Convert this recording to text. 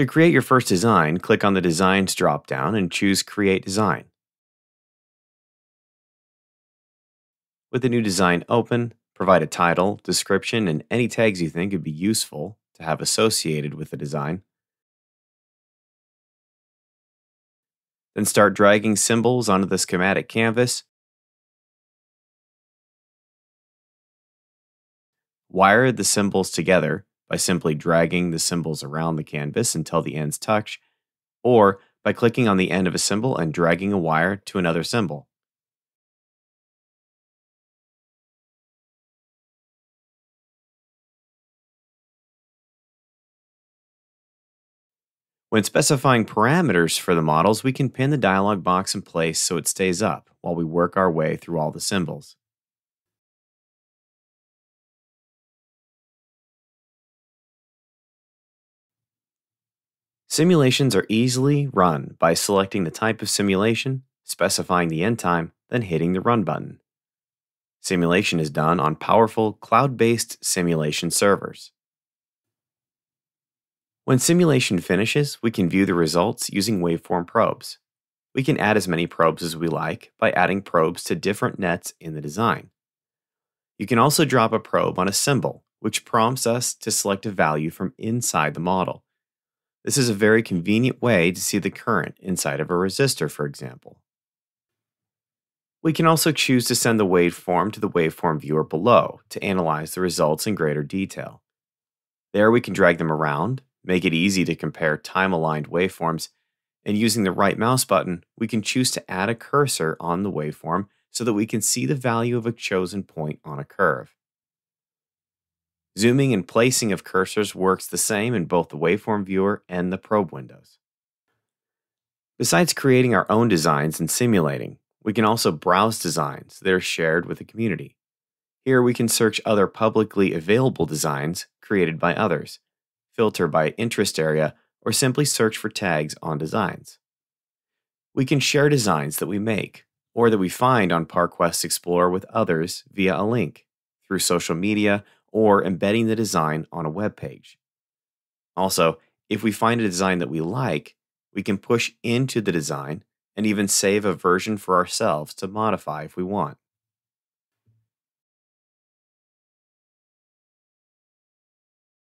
To create your first design, click on the Designs dropdown and choose Create Design. With the new design open, provide a title, description, and any tags you think would be useful to have associated with the design. Then start dragging symbols onto the schematic canvas. Wire the symbols together by simply dragging the symbols around the canvas until the ends touch, or by clicking on the end of a symbol and dragging a wire to another symbol. When specifying parameters for the models, we can pin the dialog box in place so it stays up while we work our way through all the symbols. Simulations are easily run by selecting the type of simulation, specifying the end time, then hitting the Run button. Simulation is done on powerful cloud-based simulation servers. When simulation finishes, we can view the results using waveform probes. We can add as many probes as we like by adding probes to different nets in the design. You can also drop a probe on a symbol, which prompts us to select a value from inside the model. This is a very convenient way to see the current inside of a resistor, for example. We can also choose to send the waveform to the waveform viewer below to analyze the results in greater detail. There we can drag them around, make it easy to compare time aligned waveforms, and using the right mouse button, we can choose to add a cursor on the waveform so that we can see the value of a chosen point on a curve. Zooming and placing of cursors works the same in both the waveform viewer and the probe windows. Besides creating our own designs and simulating, we can also browse designs that are shared with the community. Here we can search other publicly available designs created by others filter by interest area, or simply search for tags on designs. We can share designs that we make or that we find on PartQuest Explorer with others via a link, through social media, or embedding the design on a web page. Also, if we find a design that we like, we can push into the design and even save a version for ourselves to modify if we want.